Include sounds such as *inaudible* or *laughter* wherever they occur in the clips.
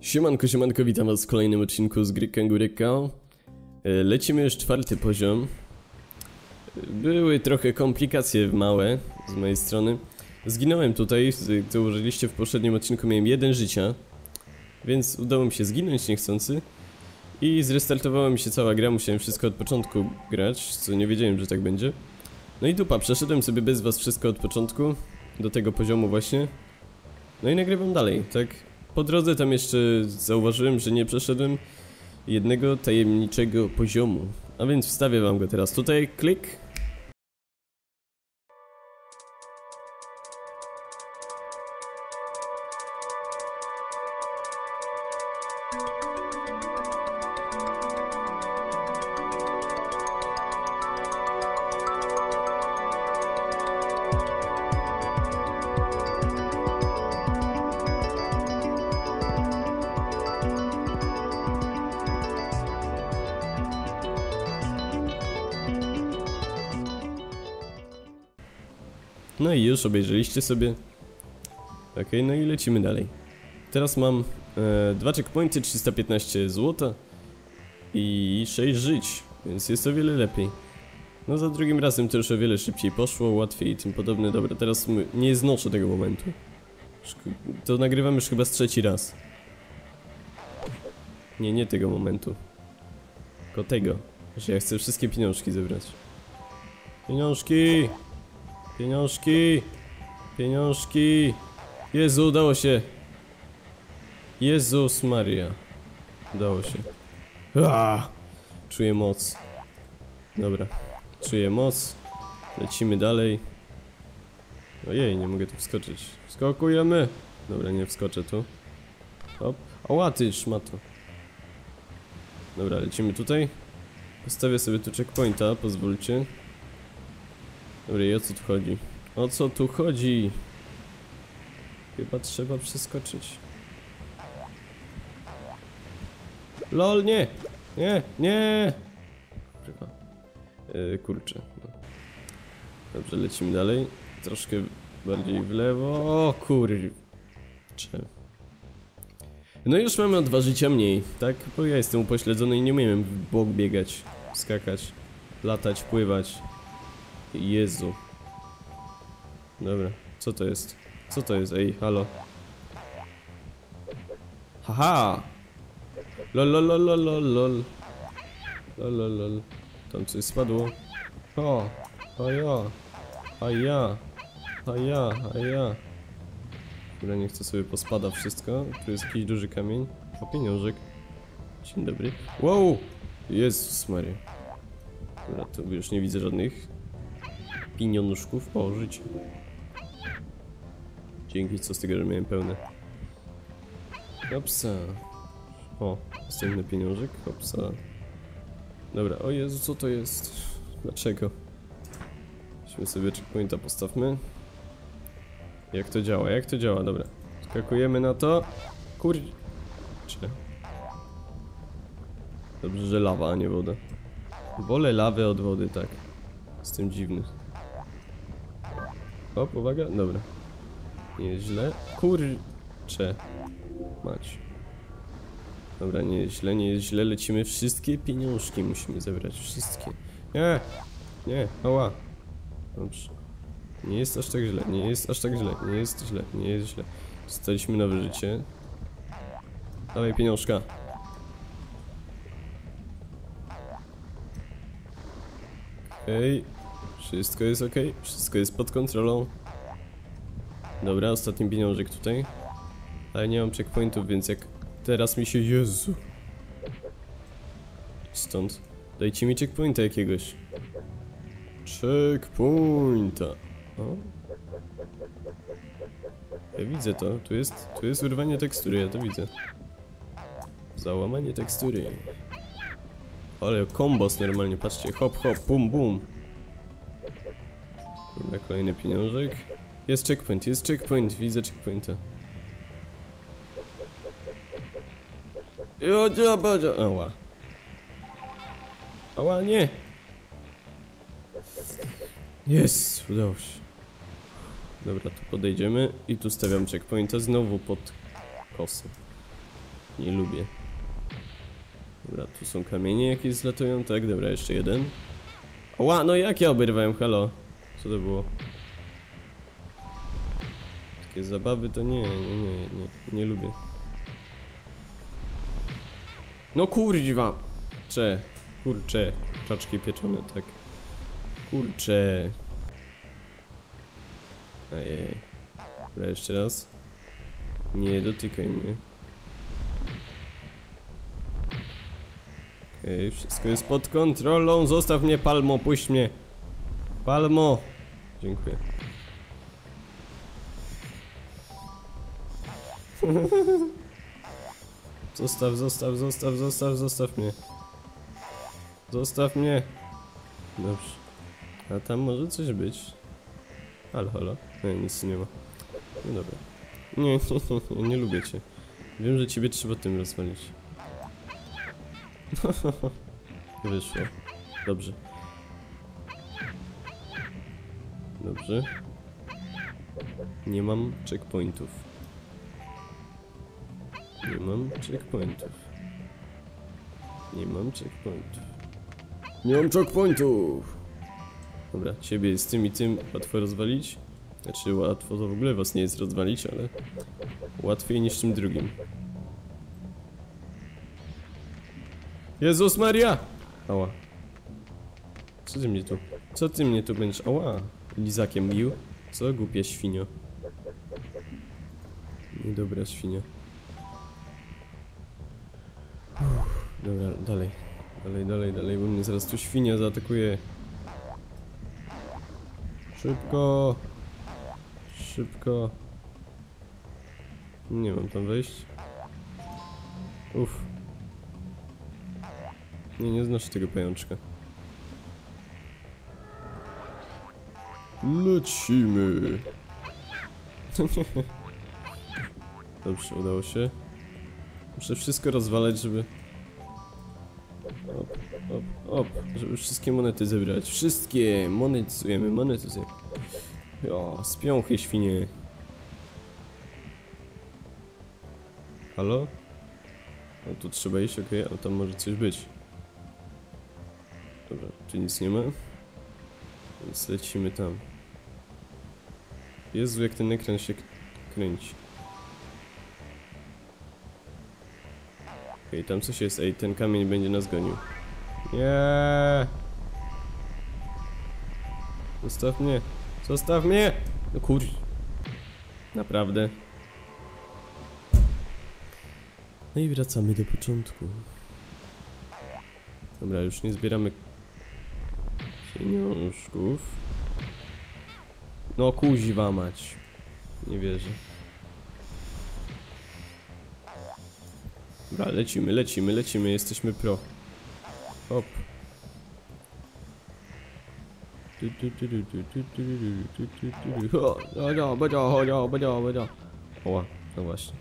Siemanko, siemanko, witam was w kolejnym odcinku z gry Kanguryka. E, Lecimy już czwarty poziom. Były trochę komplikacje małe z mojej strony. Zginąłem tutaj, jak zauważyliście w poprzednim odcinku miałem jeden życia. Więc udało mi się zginąć niechcący. I zrestartowała mi się cała gra, musiałem wszystko od początku grać, co nie wiedziałem, że tak będzie. No i dupa, przeszedłem sobie bez was wszystko od początku, do tego poziomu właśnie. No i nagrywam dalej, tak? Po drodze tam jeszcze zauważyłem, że nie przeszedłem jednego tajemniczego poziomu. A więc wstawię wam go teraz tutaj, klik. No i już obejrzeliście sobie. Okej, no i lecimy dalej. Teraz mam e, dwa checkpointy, 315 zł i 6 żyć, więc jest o wiele lepiej. No za drugim razem to już o wiele szybciej poszło, łatwiej i tym podobne. Dobra, teraz nie znoszę tego momentu. To nagrywam już chyba z trzeci raz. Nie, nie tego momentu. Tylko tego, że ja chcę wszystkie pieniążki zebrać. Pieniążki! Pieniążki! Pieniążki! Jezu, udało się! Jezus Maria. Udało się. Aaaa! Czuję moc. Dobra. Czuję moc. Lecimy dalej. Ojej, nie mogę tu wskoczyć. Wskakujemy! Dobra, nie wskoczę tu. Hop. Oła ty, szmato. Dobra, lecimy tutaj. Postawię sobie tu checkpointa, pozwólcie. Dobra, i o co tu chodzi? O co tu chodzi? Chyba trzeba przeskoczyć. LOL, nie! Nie, nie! Chyba. Yy, kurczę. No. Dobrze, lecimy dalej. Troszkę bardziej w lewo. O kurczę. No już mamy dwa życia mniej, tak? Bo ja jestem upośledzony i nie umiem w bok biegać, skakać, latać, pływać. Jezu. Dobra, co to jest? Co to jest? Ej, halo. Haha! Lol, lol, lol, lol, lol, lol. Lol, lol. Tam coś spadło. O! A ja! A ja! A ja! A ja! Dobra, nie chcę sobie pospada wszystko. Tu jest jakiś duży kamień. O, pieniążek. Dzień dobry. Wow! Jezus Maria. Dobra, tu już nie widzę żadnych pieniążków. Życie. Dzięki, co z tego, że miałem pełne. Hopsa. O, następny pieniążek. Hopsa. Dobra, o Jezu, co to jest? Dlaczego? Weźmy sobie checkpointa, postawmy. Jak to działa? Jak to działa? Dobra. Skakujemy na to. Kurczę. Dobrze, że lawa, a nie woda. Wolę lawę od wody, tak. Jestem dziwny. Hop, uwaga, dobra. Nie jest źle. Kurczę. Mać. Dobra, nie jest źle, nie jest źle. Lecimy wszystkie pieniążki, musimy zebrać. Wszystkie. Nie! Nie, ała. Dobrze. Nie jest aż tak źle, nie jest aż tak źle, nie jest źle, nie jest źle. Dostaliśmy nowe życie. Dawaj pieniążka. Okej. Wszystko jest ok, wszystko jest pod kontrolą. Dobra, ostatni pieniążek tutaj. Ale nie mam checkpointów, więc jak teraz mi się... Jezu. Stąd. Dajcie mi checkpointa jakiegoś. Checkpointa. O. Ja widzę to. Tu jest, tu jest urwanie tekstury, ja to widzę. Załamanie tekstury. Ale kombos normalnie, patrzcie, hop hop, bum bum. Kolejny pieniążek. Jest checkpoint, jest checkpoint, widzę checkpointa. Jodzia, badzia, ała. Ała, nie. Jest, udało się. Dobra, tu podejdziemy i tu stawiam checkpointa znowu pod kosę. Nie lubię. Dobra, tu są kamienie jakieś zlatują, tak? Dobra, jeszcze jeden. Ła, no jak ja oberwałem, halo? Co to było? Takie zabawy to nie, nie, nie, nie, nie lubię. No kurwa! Cze, kurcze, kurczaczki pieczone, tak. Kurcze. Ojej. Dobra, jeszcze raz. Nie dotykaj mnie. Okej, wszystko jest pod kontrolą. Zostaw mnie, Palmo, puść mnie. Palmo. Dziękuję. Zostaw, zostaw, zostaw, zostaw, zostaw mnie. Zostaw mnie. Dobrze. A tam może coś być. Halo, halo. Nie, nic nie ma. No dobra. Nie, nie, *laughs* nie, nie, lubię cię. Wiem, że ciebie trzeba tym rozwalić. *laughs* Wyszło. Dobrze. Dobrze. Nie mam checkpointów. Nie mam checkpointów. Nie mam checkpointów. Nie mam checkpointów! Dobra, ciebie z tym i tym łatwo rozwalić. Znaczy łatwo to w ogóle was nie jest rozwalić, ale łatwiej niż tym drugim. Jezus Maria! Ała. Co ty mnie tu? Co ty mnie tu będziesz? Ała! Lizakiem bił? Co głupia świnio? Niedobra świnia. Uff, dobra, dalej. Dalej, dalej, dalej, bo mnie zaraz tu świnia zaatakuje. Szybko! Szybko! Nie mam tam wejść. Uff. Nie, nie znoszę tego pajączka. Lecimy! *laughs* Dobrze, udało się. Muszę wszystko rozwalać, żeby... Op, op, op, żeby wszystkie monety zebrać. Wszystkie! Monetyzujemy, monetyzujemy. O, spiąchy świnie. Halo? No tu trzeba iść, okej, ale tam może coś być. Dobra, tu nic nie ma. Więc lecimy tam. Jezu, jak ten ekran się kręci. Okej, tam coś jest. Ej, ten kamień będzie nas gonił. Nie. Zostaw mnie. Zostaw mnie! No kur... Naprawdę. No i wracamy do początku. Dobra, już nie zbieramy pieniążków. No kuźwa mać. Nie wierzę. Dobra, lecimy, lecimy, lecimy, jesteśmy pro. Hop. Oła, no właśnie.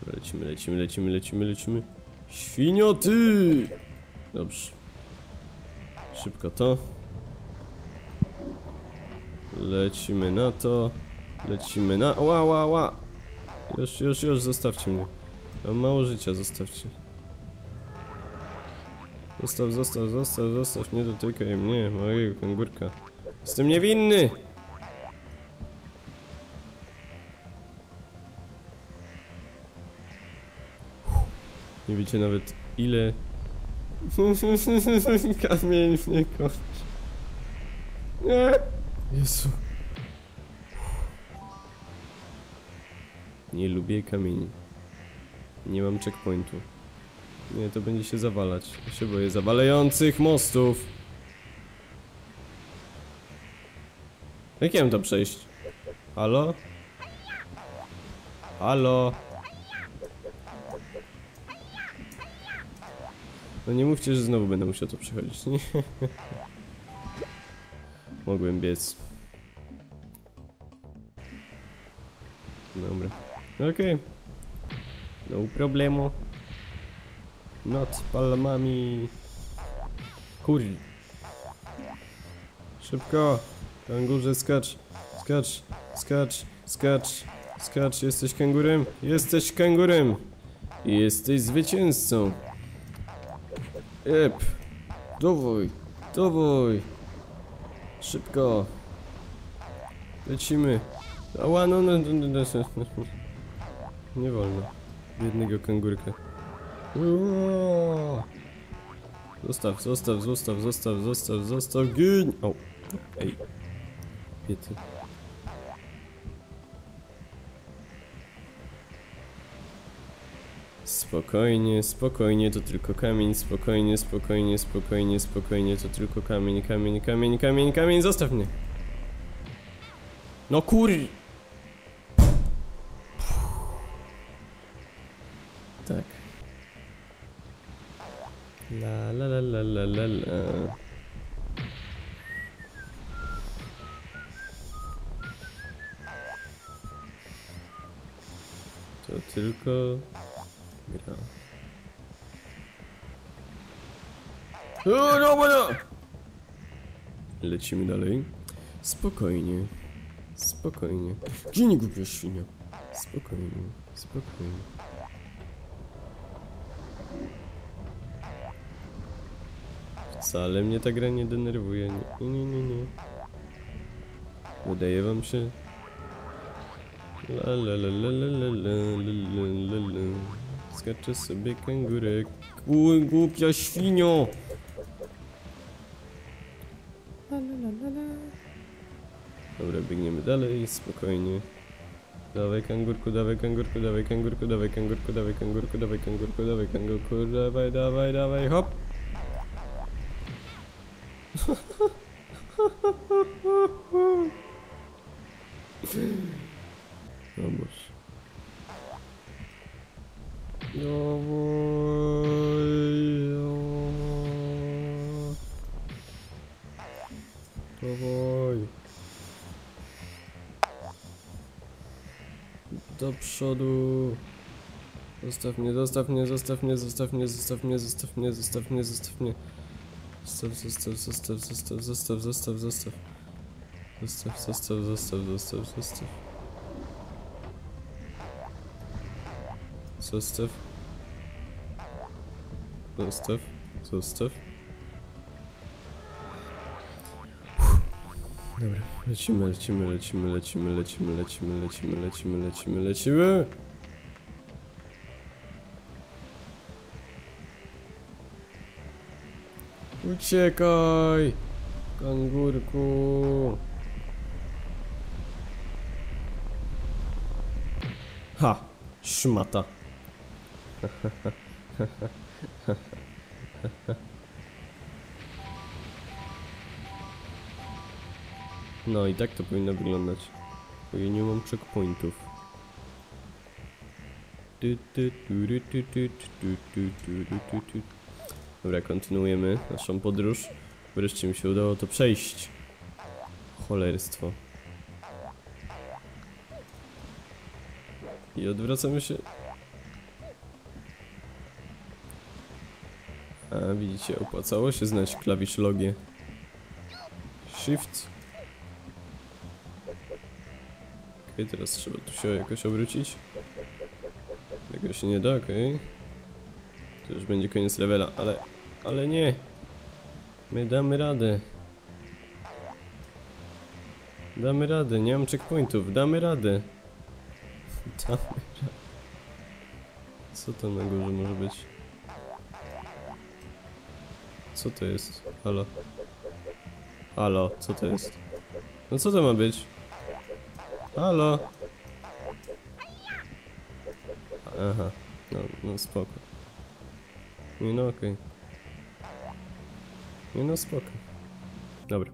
Dobra, lecimy, lecimy, lecimy, lecimy, lecimy. Świnioty! Dobrze. Szybko to. Lecimy na to. Lecimy na... Ła, ła, ła! Już, już, już, zostawcie mnie. Mam mało życia, zostawcie. Zostaw, zostaw, zostaw, zostaw, nie dotykaj mnie, mojego kangurka. Jestem niewinny! Nie wiecie nawet ile... *laughs* Kamień mnie kończy. Nie! Jezu. Nie lubię kamieni. Nie mam checkpointu. Nie, to będzie się zawalać. Ja się boję zawalających mostów. Jak ja mam to przejść? Halo? Halo? No nie mówcie, że znowu będę musiał to przechodzić. Nie. *laughs* Mogłem biec. Dobra. Okej. No problemu. Not palmami. Kur... Szybko! Kangurze, skacz! Skacz! Skacz! Skacz! Skacz! Jesteś kangurem? Jesteś kangurem! Jesteś zwycięzcą. Ep. Dawaj, dawaj. Szybko. Lecimy. Ała, no, no, no, no, no, no, no. Nie wolno. Jednego kangurka. Uaa. Zostaw, zostaw, zostaw, zostaw, zostaw, zostaw, gin! O, ej. Biety. Spokojnie, spokojnie, to tylko kamień, spokojnie, spokojnie, spokojnie, spokojnie, to tylko kamień, kamień, kamień, kamień, kamień, zostaw mnie! No kur... Tak. La la la la la la la. To tylko gra. O, no, no! Lecimy dalej. Spokojnie. Spokojnie. Gdzie nie głupia świnia? Spokojnie, spokojnie. Wcale mnie ta gra nie denerwuje. Nie, nie, nie, nie. Wydaje wam się? La la la la la la la la la la Skacze sobie kangurek. Uj, głupia świnio! Dobra, biegniemy dalej, spokojnie. Dawaj kangurku, dawaj kangurku, dawaj kangurku, dawaj kangurku, dawaj kangurku, dawaj kangurku, dawaj kangurku, dawaj, dawaj, dawaj, hop! *laughs* O Boże. Dawaj, dawaj. Do przodu. Zostaw mnie, zostaw mnie, zostaw mnie, zostaw mnie, zostaw mnie, zostaw mnie, zostaw mnie, zostaw mnie. Zostaw, zostaw, zostaw, zostaw, zostaw, zostaw, zostaw. Zostaw, zostaw, zostaw, zostaw, zostaw. Zostaw. Zostaw, zostaw. Dobra, lecimy, lecimy, lecimy, lecimy, lecimy, lecimy, lecimy, lecimy, lecimy, lecimy. Uciekaj! Kangurku! Ha! Szmata. *laughs* *laughs* No i tak to powinno wyglądać. Bo ja nie mam checkpointów. Dobra, kontynuujemy naszą podróż. Wreszcie mi się udało to przejść. Cholerstwo. I odwracamy się A widzicie, opłacało się znać klawisz logie. Shift. Okej, teraz trzeba tu się jakoś obrócić. Tego się nie da, okej. To już będzie koniec levela, ale... Ale nie! My damy radę. Damy radę, nie mam checkpointów, damy radę. *laughs* Damy radę. Co tam na górze może być? Co to jest? Halo? Halo, co to jest? No co to ma być? Halo? Aha, no, no spoko. Nie no okej. Nie no spoko. Dobra.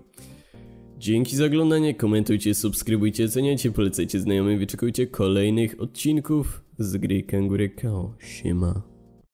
Dzięki za oglądanie, komentujcie, subskrybujcie, oceniajcie, polecajcie znajomym, wyczekujcie kolejnych odcinków z gry Kangurę Kao. Siema.